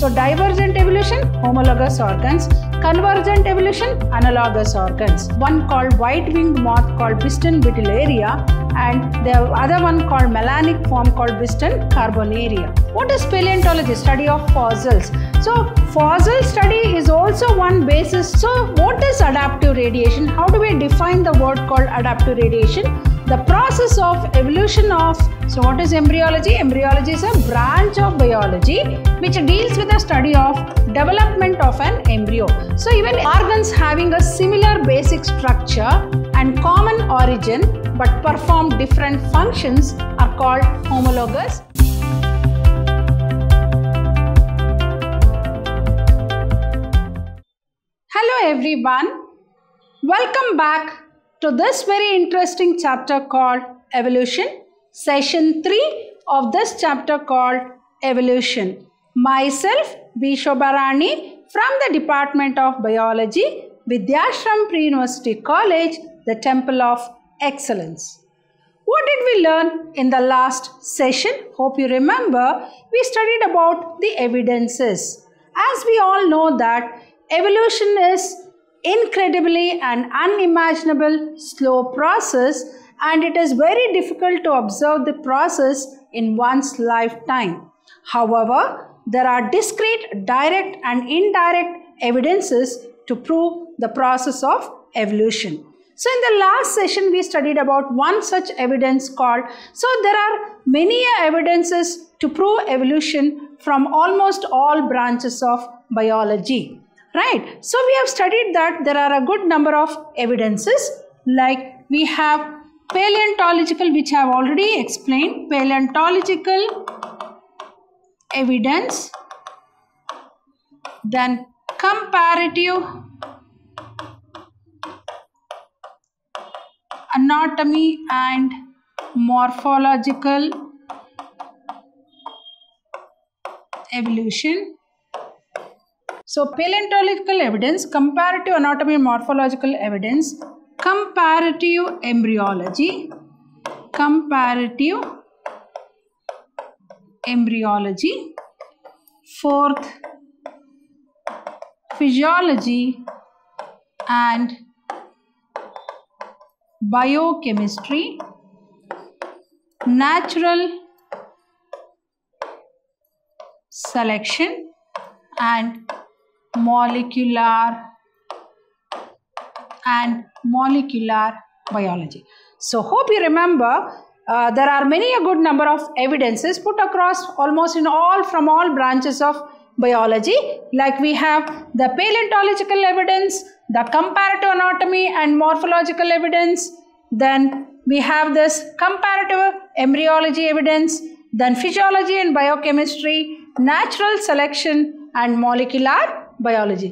So divergent evolution, homologous organs. Convergent evolution, analogous organs. One called white-winged moth called Biston betularia and the other one called melanic form called Biston carbonaria. What is paleontology? Study of fossils. So fossil study is also one basis. So what is adaptive radiation? How do we define the word called adaptive radiation? The process of evolution of so what is embryology? Embryology is a branch of biology which deals with the study of development of an embryo. So even organs having a similar basic structure and common origin but perform different functions are called homologous. Hello everyone. Welcome back to this very interesting chapter called evolution. Session 3 of this chapter called evolution. Myself B. From the Department of Biology, Vidhyaashram Pre-University College, the Temple of Excellence. What did we learn in the last session? Hope you remember. We studied about the evidences. As we all know that evolution is incredibly and unimaginable slow process and it is very difficult to observe the process in one's lifetime. However, there are discrete direct and indirect evidences to prove the process of evolution. So in the last session we studied about one such evidence called so there are many evidences to prove evolution from almost all branches of biology right so we have studied that there are a good number of evidences like we have paleontological which I have already explained paleontological evidence then comparative anatomy and morphological evolution. So paleontological evidence, comparative anatomy morphological evidence, comparative embryology, comparative embryology, fourth physiology and biochemistry, natural selection and molecular and molecular biology. So hope you remember uh, there are many a good number of evidences put across almost in all from all branches of biology. Like we have the paleontological evidence the comparative anatomy and morphological evidence. Then we have this comparative embryology evidence. Then physiology and biochemistry natural selection and molecular biology.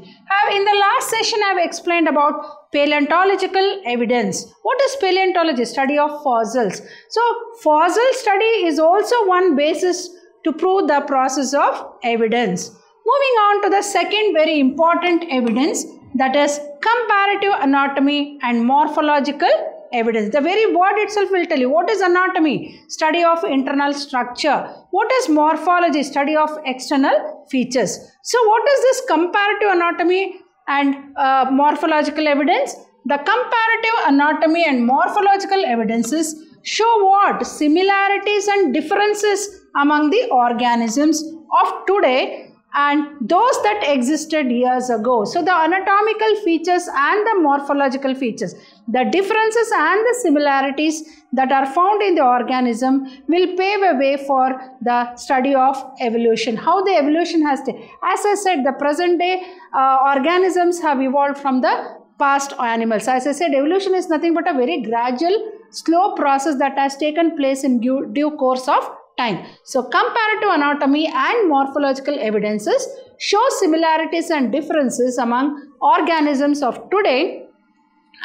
In the last session, I have explained about paleontological evidence. What is paleontology? Study of fossils. So, fossil study is also one basis to prove the process of evidence. Moving on to the second very important evidence that is comparative anatomy and morphological evidence. The very word itself will tell you what is anatomy? Study of internal structure. What is morphology? Study of external features. So what is this comparative anatomy and uh, morphological evidence? The comparative anatomy and morphological evidences show what? Similarities and differences among the organisms of today and those that existed years ago. So the anatomical features and the morphological features, the differences and the similarities that are found in the organism will pave a way for the study of evolution. How the evolution has, to, as I said, the present day uh, organisms have evolved from the past animals. As I said, evolution is nothing but a very gradual, slow process that has taken place in due, due course of time. So comparative anatomy and morphological evidences show similarities and differences among organisms of today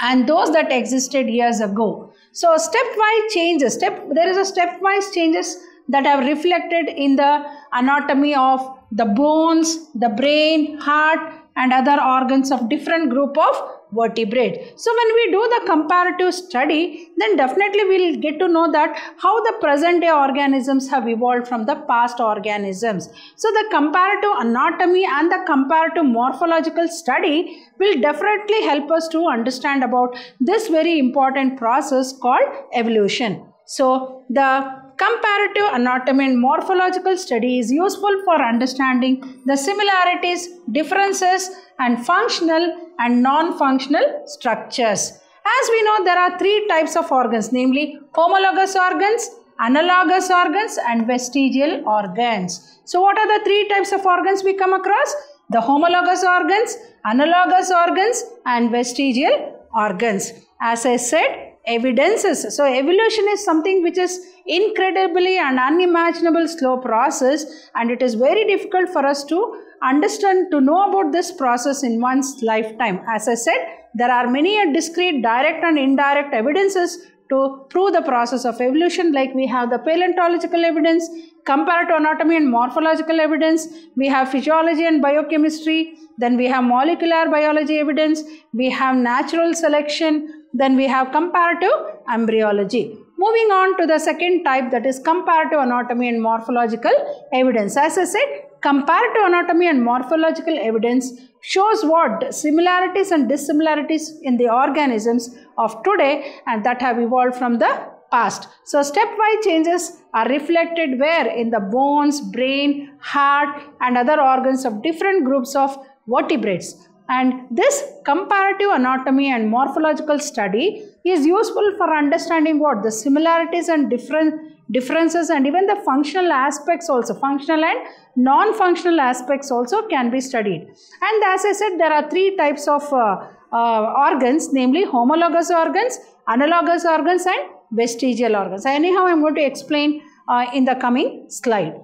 and those that existed years ago. So stepwise changes, step there is a stepwise changes that have reflected in the anatomy of the bones, the brain, heart and other organs of different group of vertebrate. So when we do the comparative study, then definitely we'll get to know that how the present day organisms have evolved from the past organisms. So the comparative anatomy and the comparative morphological study will definitely help us to understand about this very important process called evolution. So the comparative anatomy and morphological study is useful for understanding the similarities, differences and functional and non-functional structures. As we know, there are three types of organs, namely homologous organs, analogous organs and vestigial organs. So what are the three types of organs we come across? The homologous organs, analogous organs and vestigial organs. As I said, evidences. So evolution is something which is incredibly and unimaginable slow process and it is very difficult for us to understand to know about this process in one's lifetime. As I said, there are many discrete direct and indirect evidences to prove the process of evolution. Like we have the paleontological evidence, comparative anatomy and morphological evidence, we have physiology and biochemistry, then we have molecular biology evidence, we have natural selection, then we have comparative embryology. Moving on to the second type that is comparative anatomy and morphological evidence. As I said, comparative anatomy and morphological evidence shows what similarities and dissimilarities in the organisms of today and that have evolved from the past. So stepwise changes are reflected where in the bones, brain, heart and other organs of different groups of vertebrates. And this comparative anatomy and morphological study is useful for understanding what the similarities and different differences and even the functional aspects also functional and non-functional aspects also can be studied. And as i said there are three types of uh, uh, organs namely homologous organs analogous organs and vestigial organs. Anyhow i'm going to explain uh, in the coming slide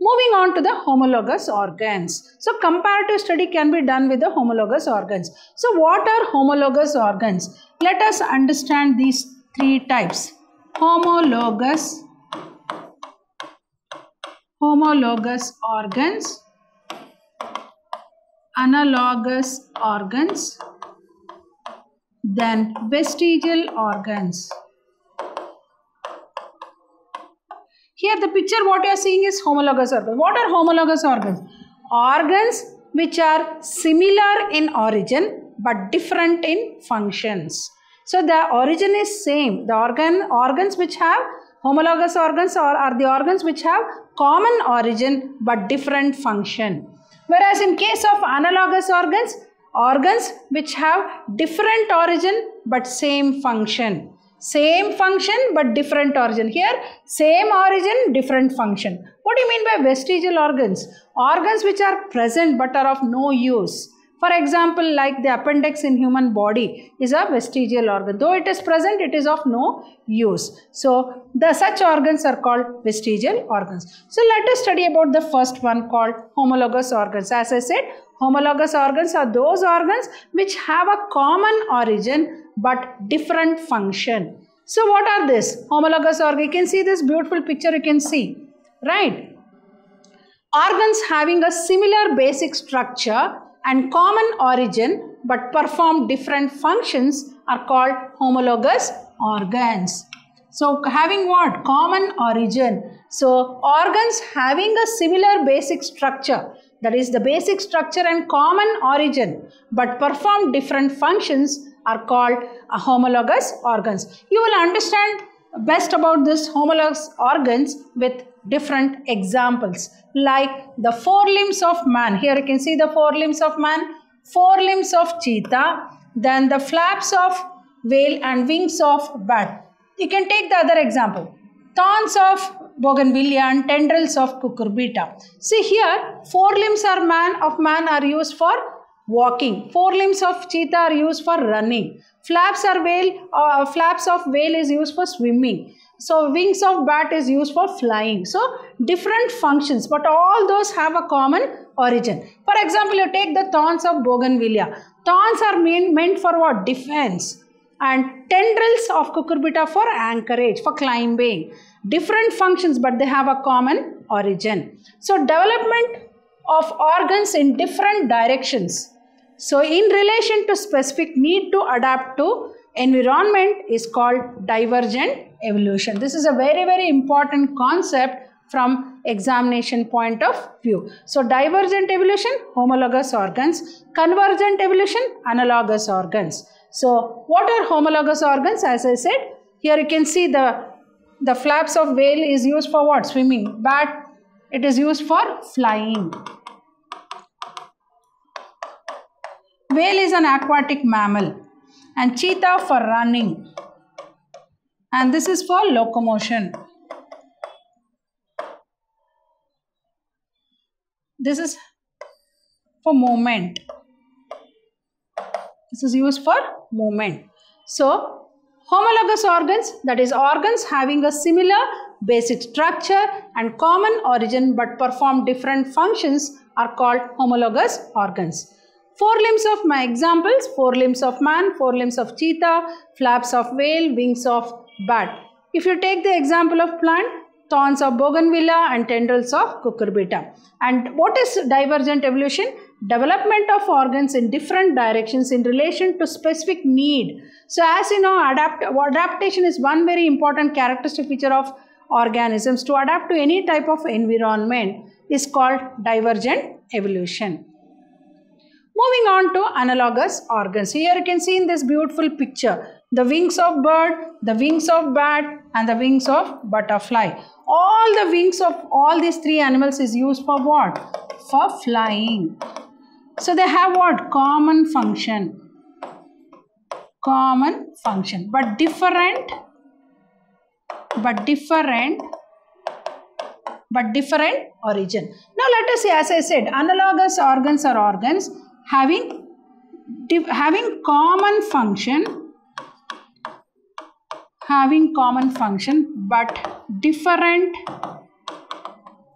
Moving on to the homologous organs. So comparative study can be done with the homologous organs. So what are homologous organs? Let us understand these three types. Homologous, homologous organs, analogous organs, then vestigial organs. Here the picture what you are seeing is homologous organs. What are homologous organs? Organs which are similar in origin but different in functions. So the origin is same. The organ organs which have homologous organs are, are the organs which have common origin but different function. Whereas in case of analogous organs, organs which have different origin but same function. Same function but different origin. Here, same origin, different function. What do you mean by vestigial organs? Organs which are present but are of no use. For example, like the appendix in human body is a vestigial organ. Though it is present, it is of no use. So, the such organs are called vestigial organs. So, let us study about the first one called homologous organs. As I said, homologous organs are those organs which have a common origin but different function. So what are this? Homologous organ. You can see this beautiful picture you can see. Right? Organs having a similar basic structure and common origin but perform different functions are called homologous organs. So having what? Common origin. So organs having a similar basic structure that is the basic structure and common origin but perform different functions are called homologous organs. You will understand best about this homologous organs with different examples like the forelimbs of man. Here you can see the forelimbs of man, forelimbs of cheetah, then the flaps of whale and wings of bat. You can take the other example. Thorns of bougainvillea and tendrils of cucurbita. See here, forelimbs are man of man are used for walking. Forelimbs of cheetah are used for running. Flaps are whale, uh, flaps of whale is used for swimming. So wings of bat is used for flying. So different functions, but all those have a common origin. For example, you take the thorns of bougainvillea. Thorns are mean, meant for what? Defense. And tendrils of cucurbita for anchorage, for climbing. Different functions, but they have a common origin. So development of organs in different directions So in relation to specific need to adapt to environment is called divergent evolution. This is a very very important concept from examination point of view. So divergent evolution, homologous organs, convergent evolution, analogous organs. So what are homologous organs? As I said, here you can see the, the flaps of whale is used for what? Swimming. Bat, it is used for flying. Whale is an aquatic mammal and cheetah for running. And this is for locomotion. This is for movement. This is used for movement. So, homologous organs, that is organs having a similar basic structure and common origin but perform different functions are called homologous organs. Forelimbs of my examples, forelimbs of man, forelimbs of cheetah, flaps of whale, wings of bat. If you take the example of plant, thorns of bougainvillea and tendrils of cucurbita. And what is divergent evolution? Development of organs in different directions in relation to specific need. So as you know, adapt adaptation is one very important characteristic feature of organisms to adapt to any type of environment is called divergent evolution. Moving on to analogous organs. Here you can see in this beautiful picture the wings of bird, the wings of bat and the wings of butterfly. All the wings of all these three animals is used for what? For flying. So they have what? Common function. Common function but different but different but different origin. Now let us see as I said analogous organs are organs having having common function having common function but different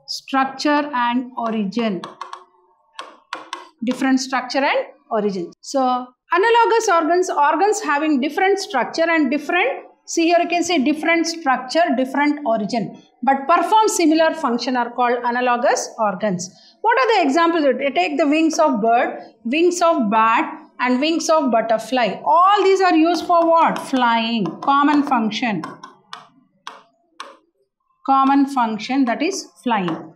structure and origin. Different structure and origin. So analogous organs organs having different structure and different see here you can see different structure different origin but perform similar function are called analogous organs what are the examples take the wings of bird wings of bat and wings of butterfly. All these are used for what? Flying. Common function. Common function that is flying.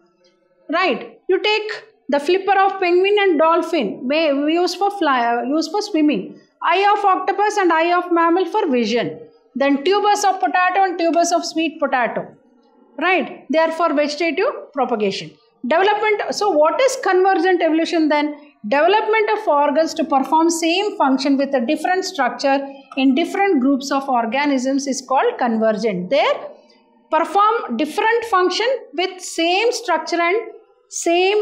Right. You take the flipper of penguin and dolphin. May use for fly, uh, use for swimming. Eye of octopus and eye of mammal for vision. Then tubers of potato and tubers of sweet potato. Right. They are for vegetative propagation. Development. So what is convergent evolution then? Development of organs to perform same function with a different structure in different groups of organisms is called convergent. There perform different function with same structure and same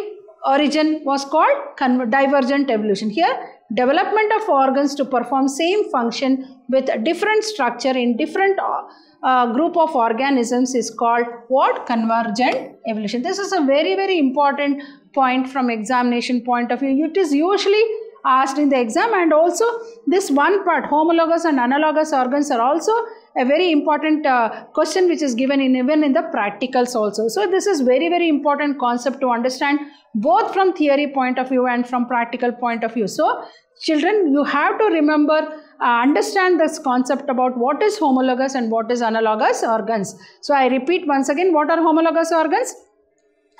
origin was called divergent evolution. Here development of organs to perform same function with different structure in different uh, uh, group of organisms is called what convergent evolution this is a very very important point from examination point of view. It is usually asked in the exam and also this one part homologous and analogous organs are also a very important uh, question which is given in even in the practicals also. So this is very very important concept to understand both from theory point of view and from practical point of view. So children you have to remember uh, understand this concept about what is homologous and what is analogous organs. So I repeat once again what are homologous organs?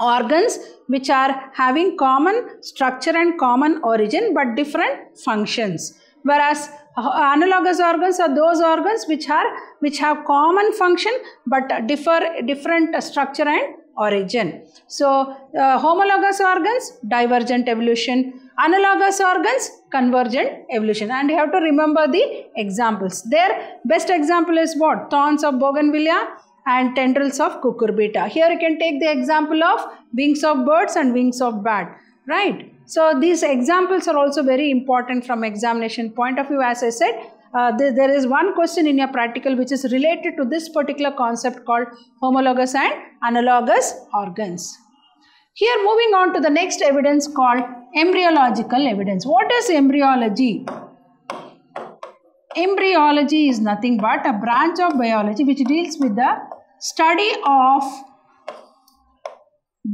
organs which are having common structure and common origin but different functions whereas analogous organs are those organs which are which have common function but differ different structure and origin. So uh, homologous organs divergent evolution. Analogous organs convergent evolution. And you have to remember the examples. Their best example is what? Thorns of bougainvillea and tendrils of cucurbita. Here you can take the example of wings of birds and wings of bat, right? So these examples are also very important from examination point of view. As I said, uh, th there is one question in your practical which is related to this particular concept called homologous and analogous organs. Here moving on to the next evidence called embryological evidence. What is embryology? Embryology is nothing but a branch of biology which deals with the study of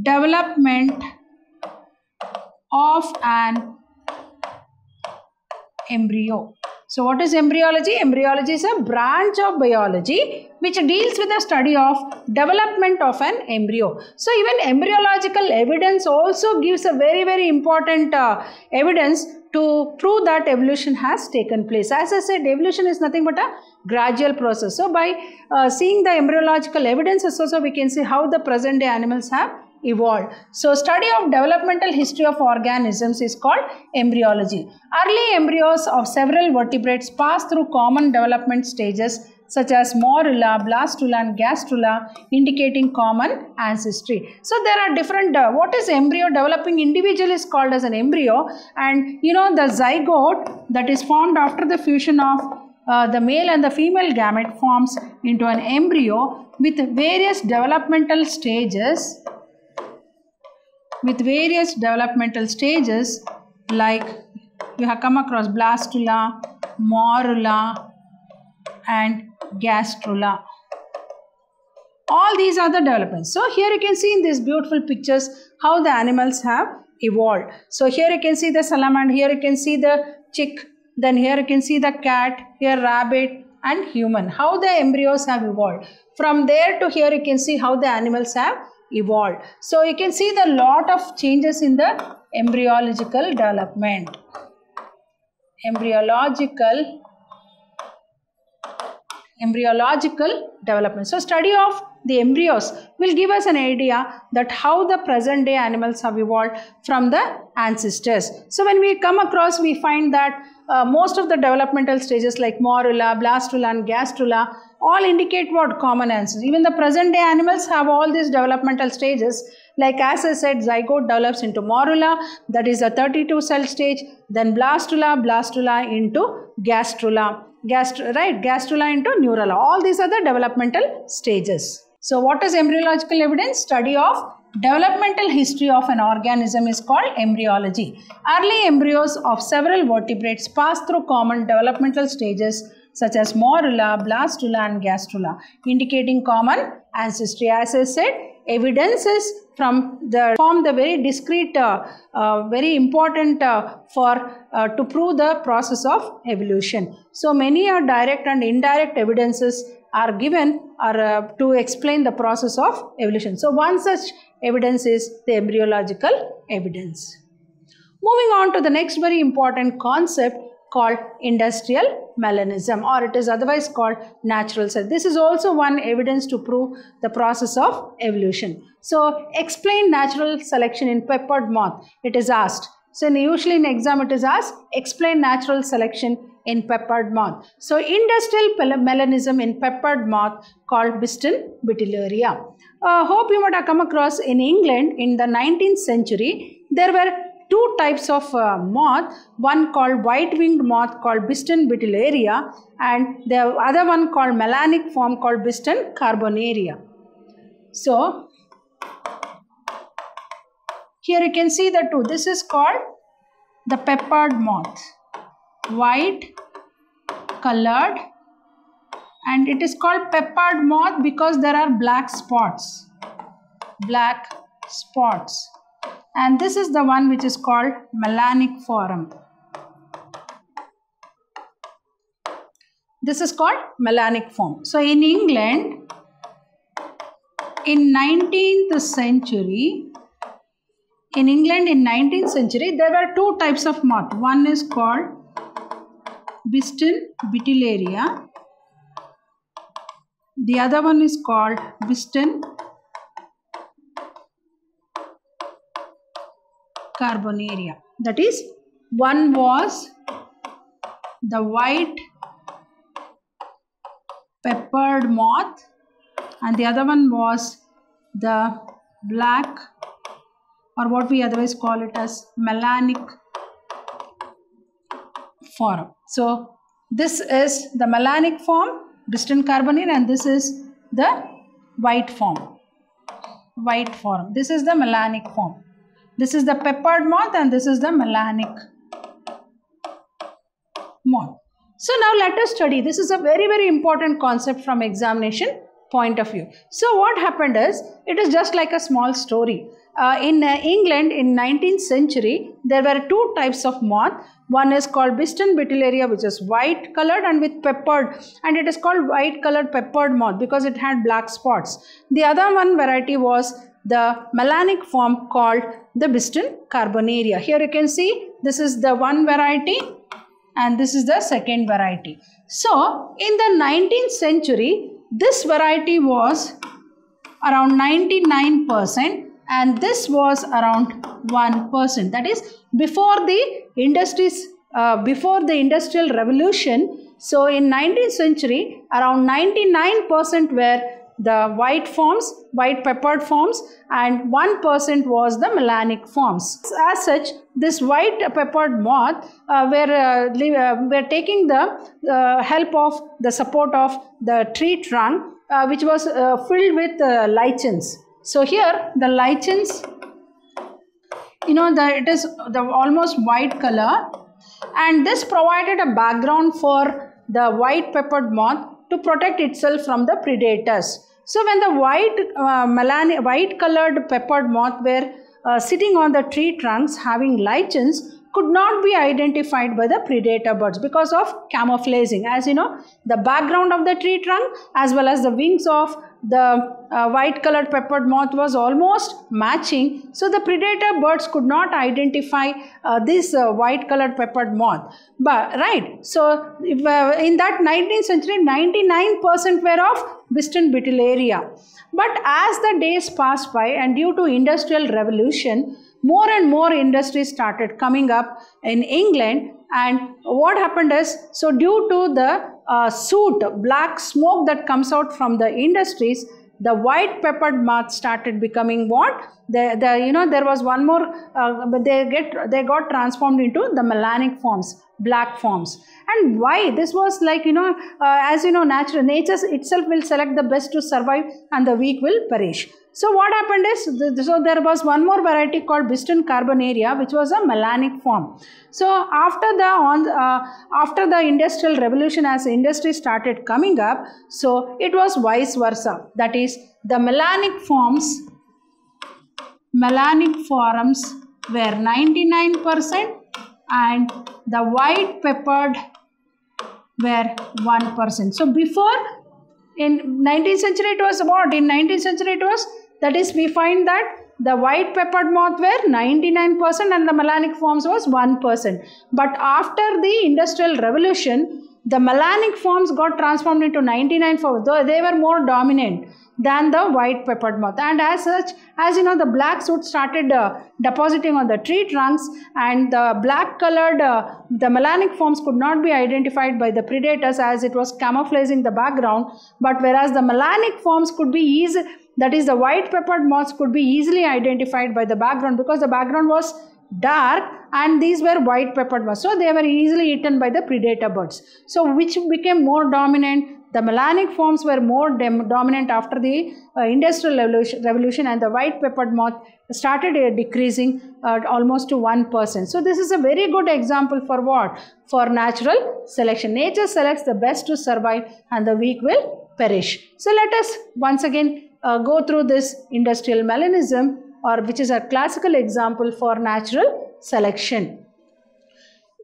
development of an embryo. So what is embryology? Embryology is a branch of biology which deals with the study of development of an embryo. So even embryological evidence also gives a very very important uh, evidence to prove that evolution has taken place. As I said, evolution is nothing but a gradual process. So by uh, seeing the embryological evidences also we can see how the present day animals have evolved. So study of developmental history of organisms is called embryology. Early embryos of several vertebrates pass through common development stages such as morula, blastula and gastrula indicating common ancestry. So there are different, uh, what is embryo developing individual is called as an embryo and you know the zygote that is formed after the fusion of uh, the male and the female gamete forms into an embryo with various developmental stages with various developmental stages like you have come across blastula, morula and gastrula. All these are the developments. So here you can see in these beautiful pictures how the animals have evolved. So here you can see the salamander, here you can see the chick, then here you can see the cat, here rabbit and human. How the embryos have evolved. From there to here you can see how the animals have evolved. So you can see the lot of changes in the embryological development. Embryological embryological development. So study of the embryos will give us an idea that how the present day animals have evolved from the ancestors. So when we come across we find that uh, most of the developmental stages like morula, blastula and gastrula all indicate what common ancestors. Even the present day animals have all these developmental stages. Like as I said, zygote develops into morula, that is a 32 cell stage, then blastula, blastula into gastrula, Gastr right, gastrula into neurula. All these are the developmental stages. So what is embryological evidence? Study of developmental history of an organism is called embryology. Early embryos of several vertebrates pass through common developmental stages such as morula, blastula and gastrula indicating common ancestry. As I said, evidences from the form the very discrete, uh, uh, very important uh, for uh, to prove the process of evolution. So many are direct and indirect evidences are given or uh, to explain the process of evolution. So one such evidence is the embryological evidence. Moving on to the next very important concept called industrial melanism or it is otherwise called natural cell. This is also one evidence to prove the process of evolution. So explain natural selection in peppered moth. It is asked. So in, usually in exam it is asked explain natural selection in peppered moth. So industrial melanism in peppered moth called Biston Betularia. Uh, hope you might have come across in England in the 19th century there were two types of uh, moth, one called white-winged moth called Biston betularia and the other one called melanic form called Biston carbonaria. So, here you can see the two. This is called the peppered moth. White colored and it is called peppered moth because there are black spots. Black spots and this is the one which is called melanic form. This is called melanic form. So in England, in 19th century, in England in 19th century, there were two types of moth. One is called Biston betularia. The other one is called Biston carbonaria. That is, one was the white peppered moth and the other one was the black or what we otherwise call it as melanic form. So this is the melanic form, Biston carbonaria and this is the white form. White form. This is the melanic form. This is the peppered moth and this is the melanic moth. So now let us study. This is a very very important concept from examination point of view. So what happened is, it is just like a small story. uh, in uh, England in 19th century, there were two types of moth. One is called Biston Betularia, which is white colored and with peppered, and it is called white colored peppered moth because it had black spots. The other one variety was the melanic form called the Biston carbonaria. Here you can see this is the one variety and this is the second variety. So in the 19th century, this variety was around 99% and this was around 1%. That is before the industries, uh, before the industrial revolution. So in 19th century, around 99% were the white forms, white peppered forms and 1% was the melanic forms. As such, this white peppered moth uh, were, uh, uh, were taking the uh, help of the support of the tree trunk uh, which was uh, filled with lichens. So here the lichens, you know, the, it is the almost white color and this provided a background for the white peppered moth to protect itself from the predators. So when the white uh, white colored peppered moth were uh, sitting on the tree trunks having lichens could not be identified by the predator birds because of camouflaging. As you know, the background of the tree trunk as well as the wings of the uh, white colored peppered moth was almost matching so the predator birds could not identify uh, this uh, white colored peppered moth. But right so if, uh, in that 19th century 99% were of Biston betularia. But as the days passed by and due to industrial revolution more and more industries started coming up in England. And what happened is so due to the uh, soot black smoke that comes out from the industries the white peppered moth started becoming what? The, the you know there was one more uh, but they get they got transformed into the melanic forms black forms. And why? This was like you know uh, as you know natural nature itself will select the best to survive and the weak will perish so what happened is, so there was one more variety called Biston carbonaria, which was a melanic form. So after the on uh, after the industrial revolution, as industry started coming up, so it was vice versa. That is, the melanic forms, melanic forms were 99% and the white peppered were 1%. So before in 19th century it was what? In 19th century it was that is, we find that the white peppered moth were 99% and the melanic forms was 1%. But after the industrial revolution, the melanic forms got transformed into 99 forms. They were more dominant than the white peppered moth and as such as you know the black soot started uh, depositing on the tree trunks and the black colored uh, the melanic forms could not be identified by the predators as it was camouflaging the background but whereas the melanic forms could be easy that is the white peppered moths could be easily identified by the background because the background was dark and these were white peppered moths so they were easily eaten by the predator birds so which became more dominant the melanic forms were more dominant after the uh, industrial revolution, revolution, and the white peppered moth started uh, decreasing uh, almost to 1%. So this is a very good example for what? For natural selection. Nature selects the best to survive and the weak will perish. So let us once again uh, go through this industrial melanism or which is a classical example for natural selection.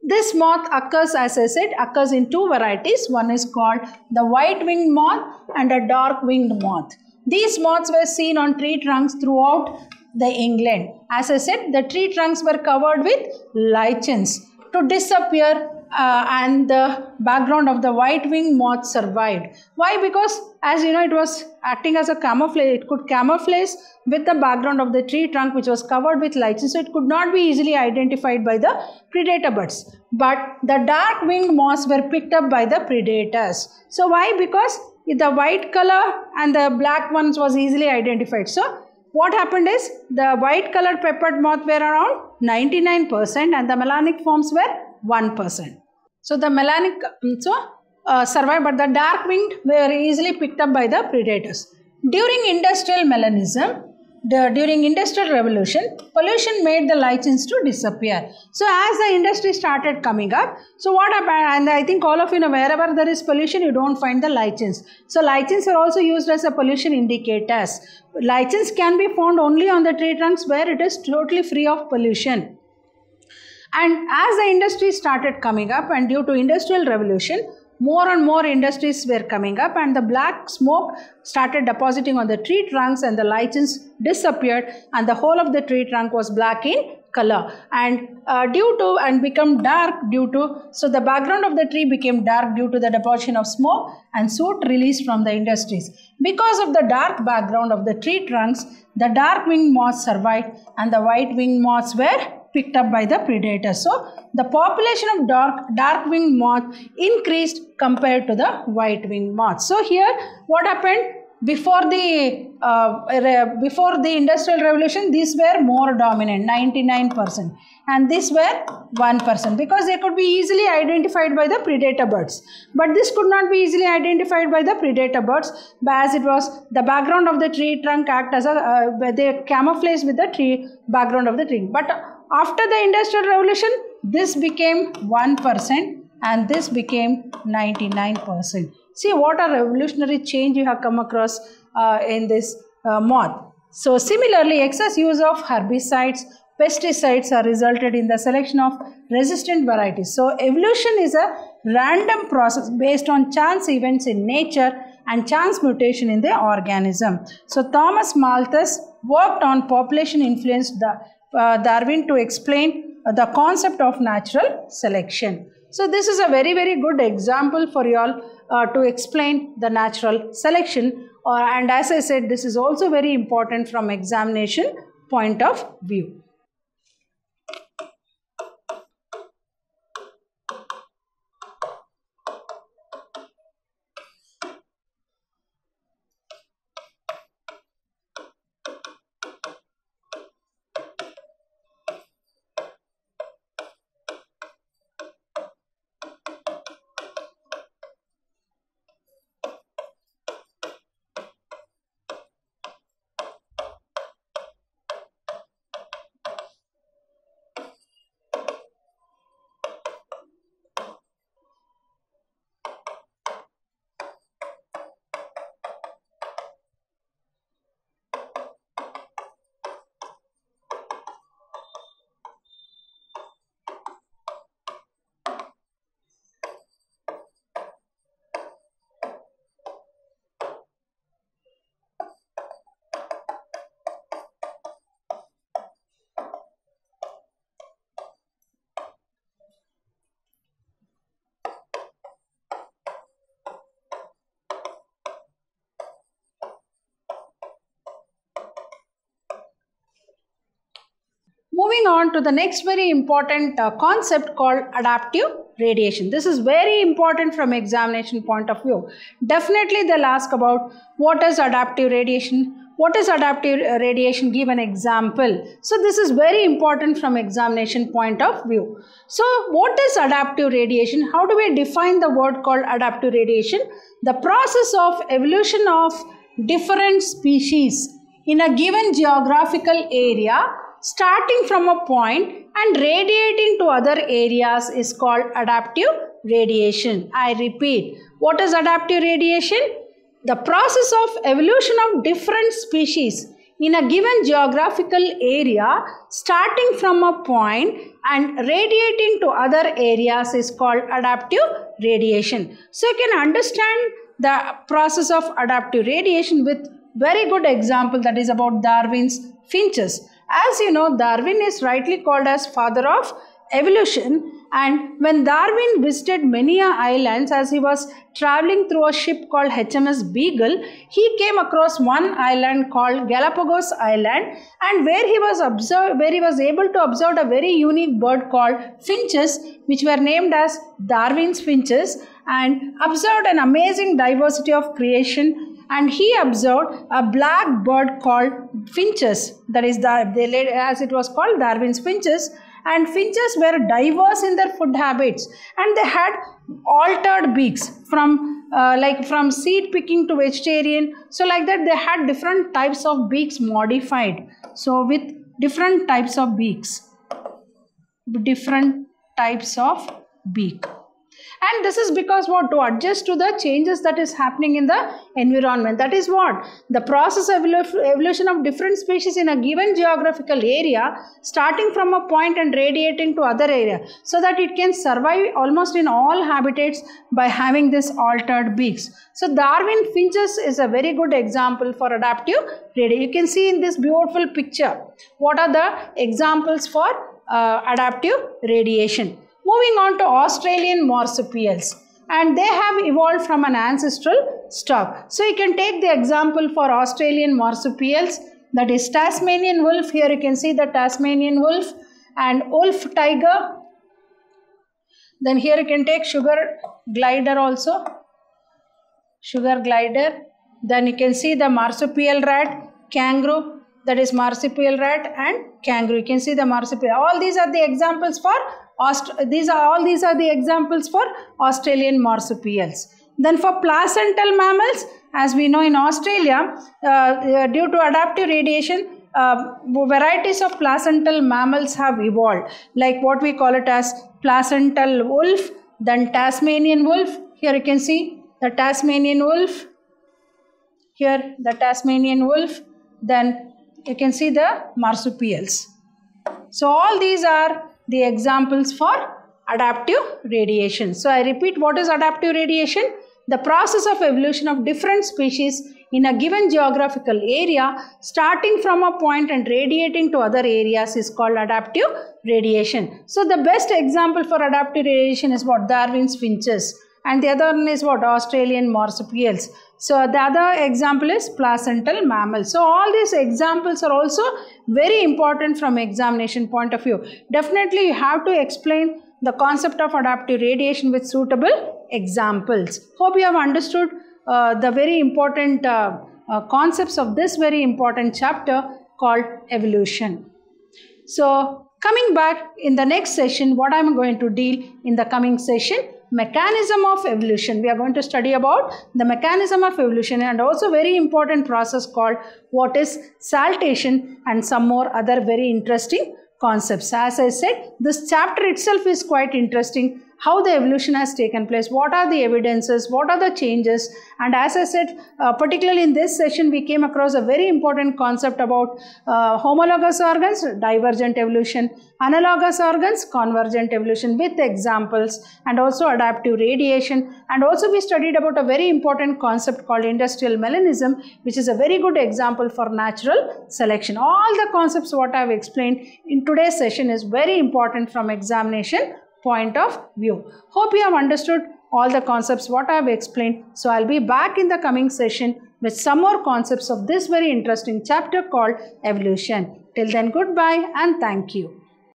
This moth occurs as I said occurs in two varieties. One is called the white winged moth and a dark winged moth. These moths were seen on tree trunks throughout the England. As I said the tree trunks were covered with lichens to disappear uh, and the background of the white-winged moth survived. Why? Because as you know it was acting as a camouflage, it could camouflage with the background of the tree trunk which was covered with lichen. so it could not be easily identified by the predator birds. But the dark-winged moths were picked up by the predators. So why? Because the white color and the black ones was easily identified. So what happened is the white colored peppered moth were around 99% and the melanic forms were 1%. So the melanic mm, so uh, survived but the dark winged were easily picked up by the predators. During industrial melanism, the, during industrial revolution pollution made the lichens to disappear so as the industry started coming up so what happened and i think all of you know wherever there is pollution you don't find the lichens so lichens are also used as a pollution indicators lichens can be found only on the tree trunks where it is totally free of pollution and as the industry started coming up and due to industrial revolution more and more industries were coming up and the black smoke started depositing on the tree trunks and the lichens disappeared and the whole of the tree trunk was black in color. And uh, due to and become dark due to so the background of the tree became dark due to the deposition of smoke and soot released from the industries. Because of the dark background of the tree trunks the dark winged moths survived and the white winged moths were picked up by the predator. So the population of dark dark winged moth increased compared to the white winged moth. So here what happened before the uh, before the industrial revolution these were more dominant 99% and these were 1% because they could be easily identified by the predator birds but this could not be easily identified by the predator birds as it was the background of the tree trunk act as a uh, they camouflage with the tree background of the tree but after the Industrial Revolution, this became 1% and this became 99%. See what a revolutionary change you have come across uh, in this uh, moth. So similarly, excess use of herbicides, pesticides are resulted in the selection of resistant varieties. So evolution is a random process based on chance events in nature and chance mutation in the organism. So Thomas Malthus worked on population influenced uh, Darwin to explain uh, the concept of natural selection. So this is a very very good example for you all uh, to explain the natural selection uh, and as I said this is also very important from examination point of view. Moving on to the next very important uh, concept called adaptive radiation. This is very important from examination point of view. Definitely they'll ask about what is adaptive radiation, what is adaptive uh, radiation? Give an example. So this is very important from examination point of view. So what is adaptive radiation? How do we define the word called adaptive radiation? The process of evolution of different species in a given geographical area starting from a point and radiating to other areas is called adaptive radiation. I repeat, what is adaptive radiation? The process of evolution of different species in a given geographical area starting from a point and radiating to other areas is called adaptive radiation. So you can understand the process of adaptive radiation with very good example that is about Darwin's finches. As you know, Darwin is rightly called as father of evolution. And when Darwin visited many islands as he was traveling through a ship called HMS Beagle, he came across one island called Galapagos Island and where he was observed, where he was able to observe a very unique bird called finches which were named as Darwin's finches and observed an amazing diversity of creation and he observed a black bird called finches. That is the, as it was called darwin's finches. And finches were diverse in their food habits. And they had altered beaks from uh, like from seed picking to vegetarian. So like that they had different types of beaks modified. So with different types of beaks. Different types of beak and this is because what? To adjust to the changes that is happening in the environment. That is what? The process of evolution of different species in a given geographical area starting from a point and radiating to other area so that it can survive almost in all habitats by having this altered beaks. So darwin finches is a very good example for adaptive radiation you can see in this beautiful picture what are the examples for uh, adaptive radiation Moving on to Australian marsupials and they have evolved from an ancestral stock. So you can take the example for Australian marsupials that is Tasmanian wolf. Here you can see the Tasmanian wolf and wolf tiger. Then here you can take sugar glider also. Sugar glider. Then you can see the marsupial rat, kangaroo that is marsupial rat and kangaroo. You can see the marsupial. All these are the examples for Aust these are all these are the examples for Australian marsupials. Then for placental mammals, as we know in Australia, uh, uh, due to adaptive radiation, uh, varieties of placental mammals have evolved, like what we call it as placental wolf, then Tasmanian wolf. Here you can see the Tasmanian wolf. Here the Tasmanian wolf. Then you can see the marsupials. So all these are the examples for adaptive radiation. So I repeat what is adaptive radiation? The process of evolution of different species in a given geographical area starting from a point and radiating to other areas is called adaptive radiation. So the best example for adaptive radiation is what Darwin's finches and the other one is what Australian marsupials. So the other example is placental mammal. So all these examples are also very important from examination point of view. Definitely you have to explain the concept of adaptive radiation with suitable examples. Hope you have understood uh, the very important uh, uh, concepts of this very important chapter called evolution. So coming back in the next session, what I am going to deal in the coming session mechanism of evolution. We are going to study about the mechanism of evolution and also very important process called what is saltation and some more other very interesting concepts. As I said, this chapter itself is quite interesting how the evolution has taken place, what are the evidences, what are the changes and as I said uh, particularly in this session we came across a very important concept about uh, homologous organs, divergent evolution, analogous organs, convergent evolution with examples and also adaptive radiation and also we studied about a very important concept called industrial melanism which is a very good example for natural selection. All the concepts what I have explained in today's session is very important from examination point of view. Hope you have understood all the concepts what I have explained. So I'll be back in the coming session with some more concepts of this very interesting chapter called evolution. Till then goodbye and thank you.